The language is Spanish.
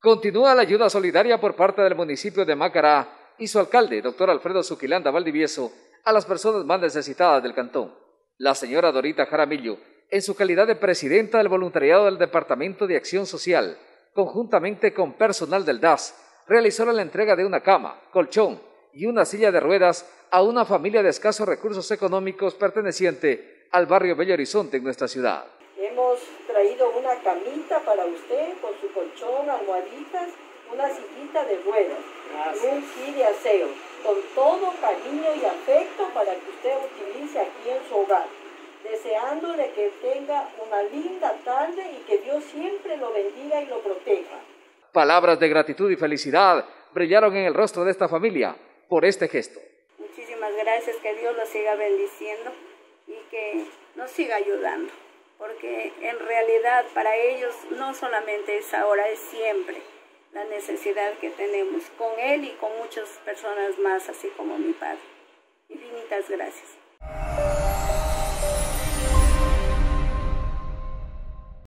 Continúa la ayuda solidaria por parte del municipio de Macará y su alcalde, doctor Alfredo Suquilanda Valdivieso, a las personas más necesitadas del cantón. La señora Dorita Jaramillo, en su calidad de presidenta del voluntariado del Departamento de Acción Social, conjuntamente con personal del DAS, realizó la entrega de una cama, colchón y una silla de ruedas a una familia de escasos recursos económicos perteneciente al barrio Bello Horizonte en nuestra ciudad. Hemos traído una camita para usted con su colchón, almohaditas, una sillita de ruedas y un kit de aseo, con todo cariño y afecto para que usted utilice aquí en su hogar, deseándole que tenga una linda tarde y que Dios siempre lo bendiga y lo proteja. Palabras de gratitud y felicidad brillaron en el rostro de esta familia por este gesto. Muchísimas gracias, que Dios los siga bendiciendo y que nos siga ayudando, porque en realidad para ellos no solamente es ahora, es siempre la necesidad que tenemos con él y con muchas personas más, así como mi padre. Infinitas gracias.